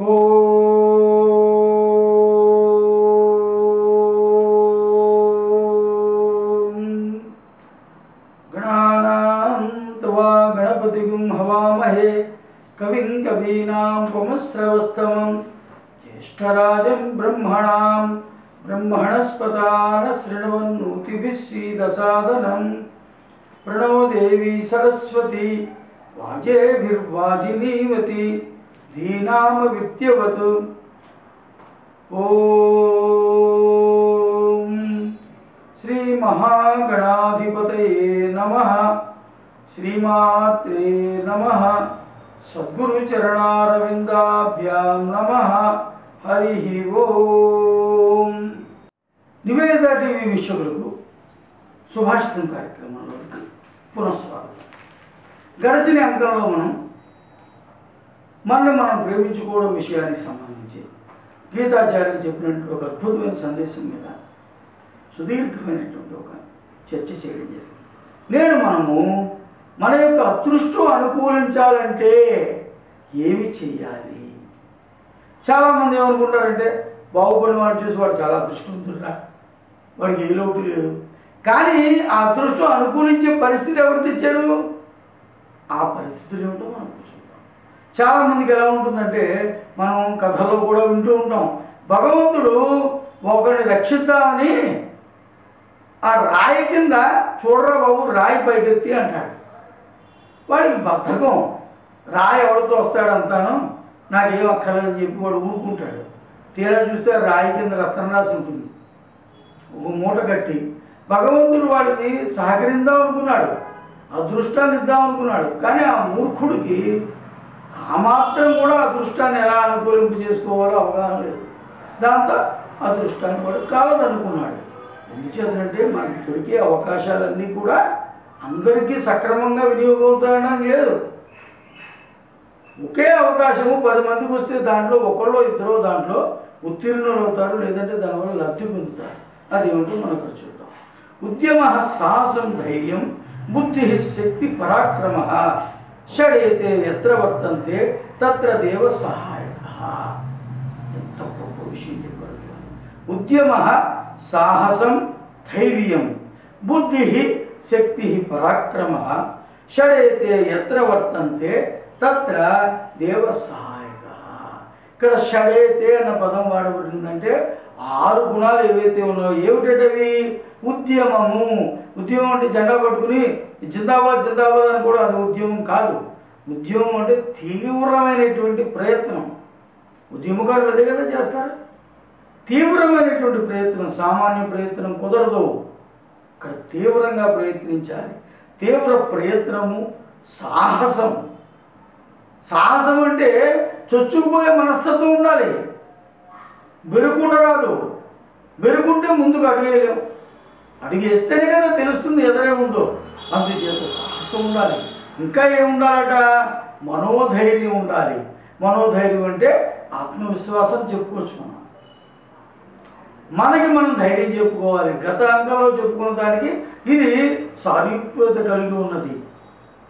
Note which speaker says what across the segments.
Speaker 1: ो गणानां त्वा गणपतिगुं हवामहे कविं कवीनां पुमस्रवस्तमं ज्येष्ठराजं ब्रह्मणां ब्रह्मणस्पदानशृण्वन्नूतिभिस्सीदसादनम् प्रणो देवी सरस्वती वाजेभिर्वाजिनीवती సీదసాదనం ప్రణో దేవి సరస్వతి వాజేభిర్వాజినీవతి ధీనామ విద్యవత్ ఓం శ్రీ మహాగణాధిపతయే నమ శ్రీమాత్రే నమ సద్గురు చరణారవిందాభ్యాం నమ హరి ఓం నివేద టీవీ వీక్షకులకు సుభాషితం కార్యక్రమంలోకి పునఃస్వాగతం గడిచిన అంకంలో మనం మనల్ని మనం ప్రేమించుకోవడం విషయానికి సంబంధించి గీతాచార్యులు చెప్పినటువంటి ఒక అద్భుతమైన సందేశం మీద సుదీర్ఘమైనటువంటి ఒక చర్చ చేయడం జరిగింది. నేను మనము మన యొక్క అదృష్టం అనుకూలించాలంటే ఏమి చెయ్యాలి? చాలామంది ఏమనుకుంటారంటే బాగుపడిన వాడు చూసి వాడు చాలా అదృష్టవంతుడురా. వాడికి ఏ లోటు లేదు. కానీ ఆ అదృష్టం అనుకూలించే పరిస్థితి ఎవరు తెచ్చారు? ఆ పరిస్థితులు ఏమిటో మనం కూర్చున్నాం. చాలామందికి ఎలా ఉంటుందంటే మనం కథల్లో కూడా వింటూ ఉంటాం. భగవంతుడు ఒకరిని రక్షిద్దామని ఆ రాయి కింద చూడరా బాబు రాయి పైకెత్తి అంటాడు. వాడికి బద్ధకం. రాయి ఎవరితో వస్తాడంతాను నాకేం అక్కర్లేదని చెప్పి వాడు ఊరుకుంటాడు. తీరా చూస్తే రాయి కింద రత్నం రాసి ఉంటుంది. ఒక మూట కట్టి భగవంతుడు వాడికి సహకరిద్దాం అనుకున్నాడు. అదృష్టాన్ని ఇద్దాం అనుకున్నాడు. కానీ ఆ మూర్ఖుడికి ఆ మాత్రం కూడా అదృష్టాన్ని ఎలా అనుకూలింపు చేసుకోవాలో అవగాహన లేదు. దాంతో అదృష్టాన్ని కూడా కాదనుకున్నాడు ఎందుచేతనంటే మనకి దొరికే అవకాశాలన్నీ కూడా అందరికీ సక్రమంగా వినియోగం అవుతాయని లేదు. ఒకే అవకాశము పది మందికి వస్తే దాంట్లో ఒకళ్ళో ఇద్దరో దాంట్లో ఉత్తీర్ణులు అవుతారు లేదంటే దానివల్ల లబ్ధి పొందుతారు. అదేమిటో మనం ఇక్కడ చూద్దాం. ఉద్యమ సాహసం ధైర్యం బుద్ధి శక్తి పరాక్రమ షడైతే ఎత్ర వర్తంతే తత్ర దేవ సహాయక ఎంత గొప్ప విషయం చెప్పారు ఉద్యమ సాహసం ధైర్యం బుద్ధి శక్తి పరాక్రమ షడైతే ఎత్ర వర్తంతే తత్ర దేవ సహాయక। ఇక్కడ షడైతే అన్న పదం వాడబడిందంటే ఆరు గుణాలు ఏవైతే ఉన్నాయో ఏమిటవి ఉద్యమము. ఉద్యమం అంటే జెండా పట్టుకుని జిందాబాద్ జిందాబాద్ అని కూడా అది ఉద్యమం కాదు. ఉద్యమం అంటే తీవ్రమైనటువంటి ప్రయత్నం. ఉద్యమకారులు అదే కదా చేస్తారు. తీవ్రమైనటువంటి ప్రయత్నం సామాన్య ప్రయత్నం కుదరదు. ఇక్కడ తీవ్రంగా ప్రయత్నించాలి. తీవ్ర ప్రయత్నము సాహసం. సాహసం అంటే చొచ్చుకుపోయే మనస్తత్వం ఉండాలి. బెరుకుండ రాదు బెరుకుంటే ముందుకు అడిగేయలేం. అడిగేస్తేనే కదా తెలుస్తుంది ఎదురే ఉందో. అందుచేత సాహసం ఉండాలి. ఇంకా ఏముండాలట? మనోధైర్యం ఉండాలి. మనోధైర్యం అంటే ఆత్మవిశ్వాసం చెప్పుకోవచ్చు మనం. మనకి మనం ధైర్యం చెప్పుకోవాలి. గత అంకంలో చెప్పుకున్న దానికి ఇది సారూప్యత కలిగి ఉన్నది.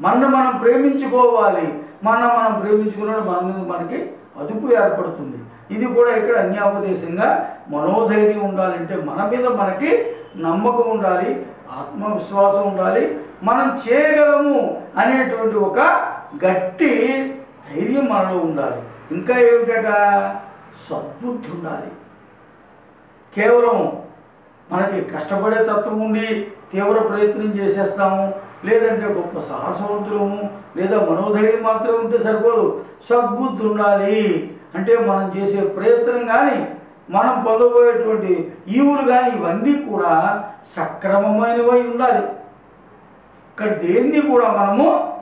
Speaker 1: మనం మనం ప్రేమించుకోవాలి. మన మనం ప్రేమించుకున్నప్పుడు మన మీద మనకి అదుపు ఏర్పడుతుంది. ఇది కూడా ఇక్కడ అన్యాపదేశంగా మనోధైర్యం ఉండాలంటే మన మీద మనకి నమ్మకం ఉండాలి ఆత్మవిశ్వాసం ఉండాలి మనం చేయగలము అనేటువంటి ఒక గట్టి ధైర్యం మనలో ఉండాలి. ఇంకా ఏమిటట? సద్బుద్ధి ఉండాలి. కేవలం మనకి కష్టపడే తత్వం ఉండి తీవ్ర ప్రయత్నం చేసేస్తాము లేదంటే గొప్ప సాహసవంతులము లేదా మనోధైర్యం మాత్రం ఉంటే సరిపోదు. సద్బుద్ధి ఉండాలి. అంటే మనం చేసే ప్రయత్నం కానీ మనం పొందబోయేటువంటి ఈవులు కానీ ఇవన్నీ కూడా సక్రమమైనవై ఉండాలి. ఇక్కడ దేన్ని కూడా మనము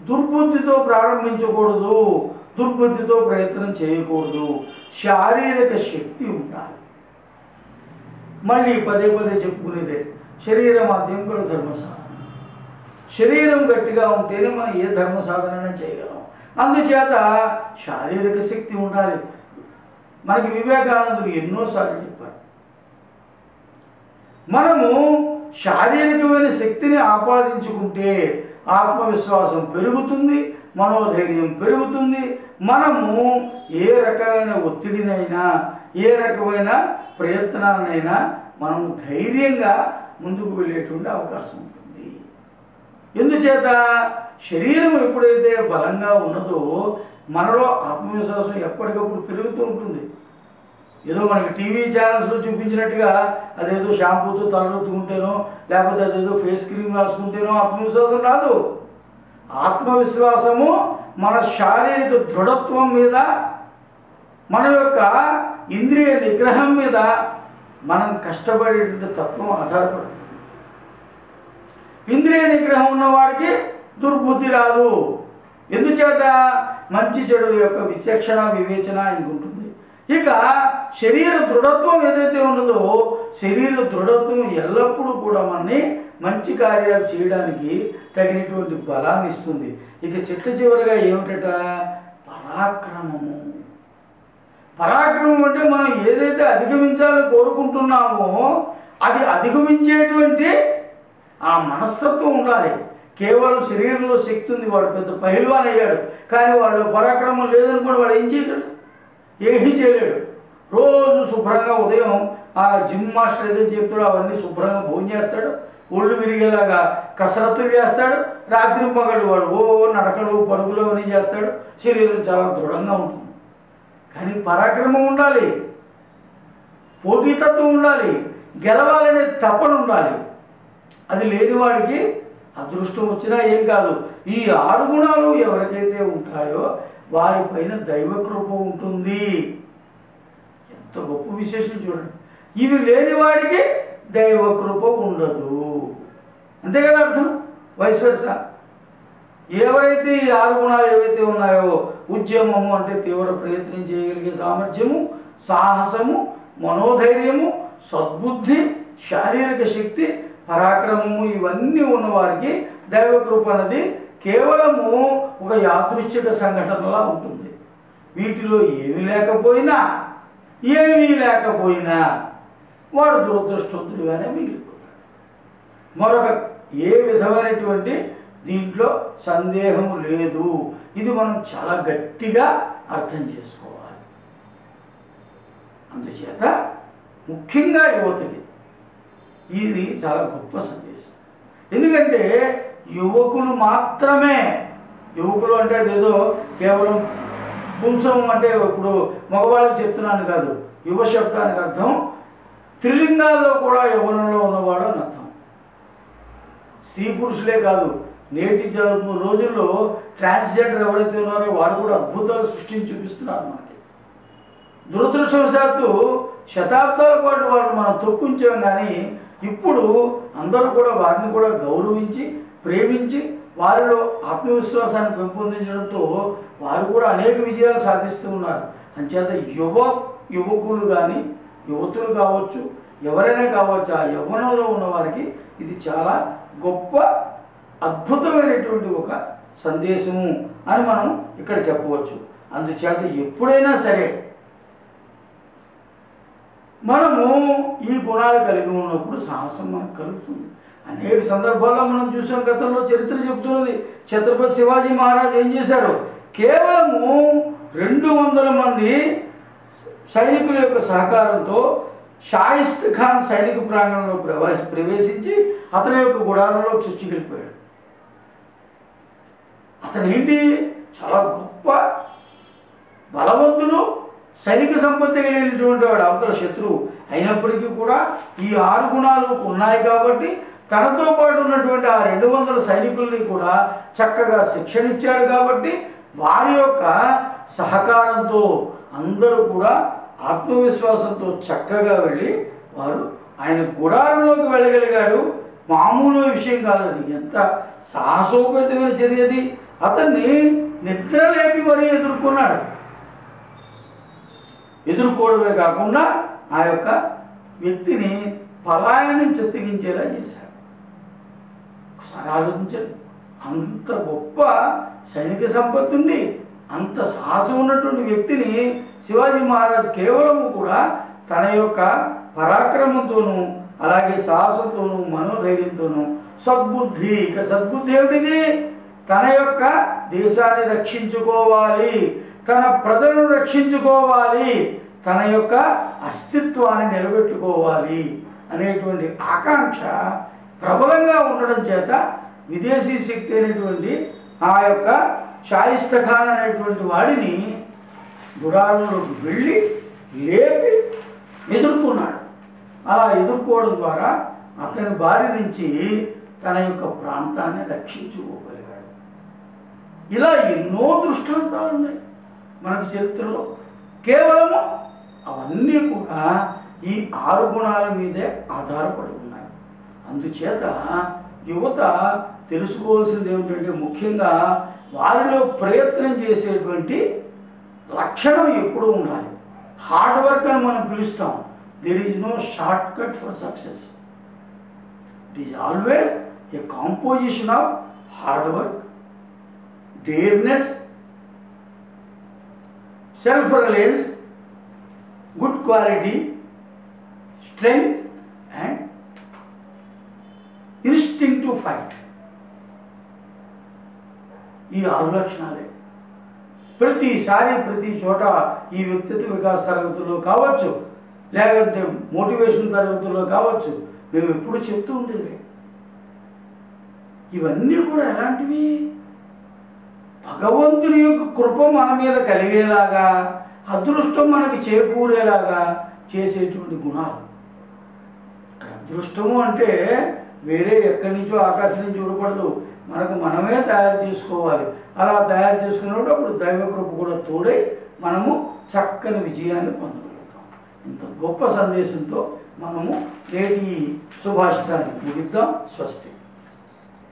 Speaker 1: దుర్బుద్ధితో ప్రారంభించకూడదు దుర్బుద్ధితో ప్రయత్నం చేయకూడదు. శారీరక శక్తి ఉండాలి. మళ్ళీ పదే పదే చెప్పుకునేదే శరీరం మాధ్యం కూడా ధర్మ సాధన శరీరం గట్టిగా ఉంటేనే మనం ఏ ధర్మ సాధన చేయగలం. అందుచేత శారీరక శక్తి ఉండాలి. మనకి వివేకానందుడు ఎన్నోసార్లు చెప్పారు. మనము శారీరకమైన శక్తిని ఆపాదించుకుంటే ఆత్మవిశ్వాసం పెరుగుతుంది మనోధైర్యం పెరుగుతుంది మనము ఏ రకమైన ఒత్తిడినైనా ఏ రకమైన ప్రయత్నాన్నైనా మనము ధైర్యంగా ముందుకు వెళ్ళేటువంటి అవకాశం ఉంటుంది. ఎందుచేత శరీరం ఎప్పుడైతే బలంగా ఉన్నదో మనలో ఆత్మవిశ్వాసం ఎప్పటికప్పుడు పెరుగుతూ ఉంటుంది. ఏదో మనకి టీవీ ఛానల్స్లో చూపించినట్టుగా అదేదో షాంపూతో తలరుతుంటేనో లేకపోతే అదేదో ఫేస్ క్రీమ్ రాసుకుంటేనో ఆత్మవిశ్వాసం రాదు. ఆత్మవిశ్వాసము మన శారీరక దృఢత్వం మీద మన యొక్క ఇంద్రియ నిగ్రహం మీద మనం కష్టపడేటువంటి తత్వం ఆధారపడుతుంది. ఇంద్రియ నిగ్రహం ఉన్నవాడికి దుర్బుద్ధి రాదు. ఎందుచేత? మంచి చెడుల యొక్క విచక్షణ వివేచన ఆయనకు ఉంటుంది. ఇక శరీర దృఢత్వం ఏదైతే ఉన్నదో శరీర దృఢత్వం ఎల్లప్పుడూ కూడా మనని మంచి కార్యాలు చేయడానికి తగినటువంటి బలాన్ని ఇస్తుంది. ఇక చిట్ట చివరిగా ఏమిటట? పరాక్రమము. పరాక్రమం అంటే మనం ఏదైతే అధిగమించాలని కోరుకుంటున్నామో అది అధిగమించేటువంటి ఆ మనస్తత్వం ఉండాలి. కేవలం శరీరంలో శక్తి ఉంది వాడు పెద్ద పహిల్వాన్ అయ్యాడు. కానీ వాళ్ళు పరాక్రమం లేదనుకోండి వాడు ఏం చేయగలడు? ఏమీ చేయలేడు. రోజు శుభ్రంగా ఉదయం ఆ జిమ్ మాస్టర్ ఏదో చెప్తాడో అవన్నీ శుభ్రంగా భోజనం చేస్తాడు. ఒళ్ళు విరిగేలాగా కసరత్తులు చేస్తాడు. రాత్రి పగలు వాడు ఓ నడకలు పరుగులు అవన్నీ చేస్తాడు. శరీరం చాలా దృఢంగా ఉంటుంది. కానీ పరాక్రమం ఉండాలి. పోటీతత్వం ఉండాలి. గెలవాలనే తపన ఉండాలి. అది లేని వాడికి అదృష్టం వచ్చినా ఏం కాదు. ఈ ఆరు గుణాలు ఎవరికైతే ఉంటాయో వారిపైన దైవకృప ఉంటుంది. ఎంత గొప్ప విశేషం చూడండి. ఇవి లేని వాడికి దైవకృప ఉండదు. అంతే కదా అర్థం? వైశ్వర్స ఎవరైతే ఈ ఆరు గుణాలు ఏవైతే ఉన్నాయో ఉద్యమము అంటే తీవ్ర ప్రయత్నం చేయగలిగే సామర్థ్యము సాహసము మనోధైర్యము సద్బుద్ధి శారీరక శక్తి పరాక్రమము ఇవన్నీ ఉన్నవారికి దైవకృప అనేది కేవలము ఒక యాదృచ్ఛిక సంఘటనలా ఉంటుంది. వీటిలో ఏమి లేకపోయినా ఏమీ లేకపోయినా వాడు దురదృష్టవంతుడిగానే మిగిలిపోతాడు. మరొక ఏ విధమైనటువంటి దీంట్లో సందేహము లేదు. ఇది మనం చాలా గట్టిగా అర్థం చేసుకోవాలి. అందుచేత ముఖ్యంగా యువతకి ఇది చాలా గొప్ప సందేశం. ఎందుకంటే యువకులు మాత్రమే యువకులు అంటే ఏదో కేవలం పుంసం అంటే ఇప్పుడు మగవాళ్ళకి చెప్తున్నాను కాదు యువ శబ్దానికి అర్థం త్రిలింగాల్లో కూడా యువనంలో ఉన్నవాడు అని అర్థం. స్త్రీ పురుషులే కాదు నేటి రోజుల్లో ట్రాన్స్జెండర్ ఎవరైతే ఉన్నారో వారు కూడా అద్భుతాలు సృష్టించి చూపిస్తున్నారు మనకి. దురదృష్టవశాత్తు శతాబ్దాల పాటు వాళ్ళు మనం తొక్కుంచాం కానీ ఇప్పుడు అందరూ కూడా వారిని కూడా గౌరవించి ప్రేమించి వారిలో ఆత్మవిశ్వాసాన్ని పెంపొందించడంతో వారు కూడా అనేక విజయాలు సాధిస్తూ ఉన్నారు. అంచేత యువ యువకులు కానీ యువతులు కావచ్చు ఎవరైనా కావచ్చు ఆ యవ్వనంలో ఉన్నవారికి ఇది చాలా గొప్ప అద్భుతమైనటువంటి ఒక సందేశము అని మనం ఇక్కడ చెప్పవచ్చు. అందుచేత ఎప్పుడైనా సరే మనము ఈ గుణాలు కలిగి ఉన్నప్పుడు సాహసం మనకు కలుగుతుంది. అనేక సందర్భాల్లో మనం చూసాం గతంలో చరిత్ర చెబుతున్నది ఛత్రపతి శివాజీ మహారాజ్ ఏం చేశారు? కేవలము రెండు వందల మంది సైనికుల యొక్క సహకారంతో షాయిస్త్ ఖాన్ సైనిక ప్రాంగణంలో ప్రవేశ ప్రవేశించి అతని యొక్క గుడారంలో చొచ్చుకెళ్ళిపోయాడు అతను ఏంటి చాలా గొప్ప బలవంతుడు సైనిక సంపత్తి కలిగినటువంటి వాడు అవతల శత్రువు అయినప్పటికీ కూడా ఈ ఆరు గుణాలు ఉన్నాయి కాబట్టి తనతో పాటు ఉన్నటువంటి ఆ రెండు వందల సైనికుల్ని కూడా చక్కగా శిక్షణ ఇచ్చాడు కాబట్టి వారి యొక్క సహకారంతో అందరూ కూడా ఆత్మవిశ్వాసంతో చక్కగా వెళ్ళి వారు ఆయన గుడారంలోకి వెళ్ళగలిగాడు. మామూలు విషయం కాదు అది. ఎంత సాహసోపేతమైన చర్యది అతన్ని నిద్ర లేపి మరీ ఎదుర్కొన్నాడు. ఎదుర్కోవడమే కాకుండా ఆ యొక్క వ్యక్తిని పలాయనం చెత్తగించేలా చేశాడు. ఒకసారి ఆలోచించండి. అంత గొప్ప సైనిక సంపత్తుండి అంత సాహసం ఉన్నటువంటి వ్యక్తిని శివాజీ మహారాజ్ కేవలము కూడా తన యొక్క పరాక్రమంతోనూ అలాగే సాహసంతోనూ మనోధైర్యంతోనూ సద్బుద్ధి ఇక సద్బుద్ధి ఏమిటిది? తన యొక్క దేశాన్ని రక్షించుకోవాలి. తన ప్రజలను రక్షించుకోవాలి తన యొక్క అస్తిత్వాన్ని నిలబెట్టుకోవాలి అనేటువంటి ఆకాంక్ష ప్రబలంగా ఉండడం చేత విదేశీ శక్తి అనేటువంటి ఆ యొక్క షాయిస్తఖాన్ అనేటువంటి వాడిని గుడారంలోకి వెళ్ళి లేపి ఎదుర్కొన్నాడు. అలా ఎదుర్కోవడం ద్వారా అతని బారి నుంచి తన యొక్క ప్రాంతాన్ని రక్షించుకోగలిగాడు. ఇలా ఎన్నో దృష్టాంతాలు ఉన్నాయి మనకు చరిత్రలో కేవలము అవన్నీ కూడా ఈ ఆరు గుణాల మీదే ఆధారపడి ఉన్నాయి. అందుచేత యువత తెలుసుకోవాల్సింది ఏమిటంటే ముఖ్యంగా వారిలో ప్రయత్నం చేసేటువంటి లక్షణం ఎప్పుడూ ఉండాలి. హార్డ్ వర్క్ అని మనం పిలుస్తాం. There is no short cut for success it is always a composition of hard work dareness self reliance good quality strength and instinct to fight. ఈ ఆరు లక్షణాలే. ప్రతిసారి ప్రతి చోట ఈ వ్యక్తిత్వ వికాస తరగతుల్లో కావచ్చు లేకపోతే మోటివేషన్ తరగతుల్లో కావచ్చు మేము ఎప్పుడు చెప్తూ ఉండేవి. ఇవన్నీ కూడా ఎలాంటివి? భగవంతుని యొక్క కృప మన మీద కలిగేలాగా అదృష్టం మనకి చేకూరేలాగా చేసేటువంటి గుణాలు. అదృష్టము అంటే వేరే ఎక్కడి నుంచో ఆకాశం నుంచి చూడకూడదు. మనకు మనమే తయారు చేసుకోవాలి. అలా తయారు చేసుకున్నప్పుడు అప్పుడు దైవ కృప కూడా తోడై మనము చక్కని విజయాన్ని పొందగలుగుతాం. ఇంత గొప్ప సందేశంతో మనము నేటి సుభాషితాన్ని ముగిద్దాం. స్వస్తి.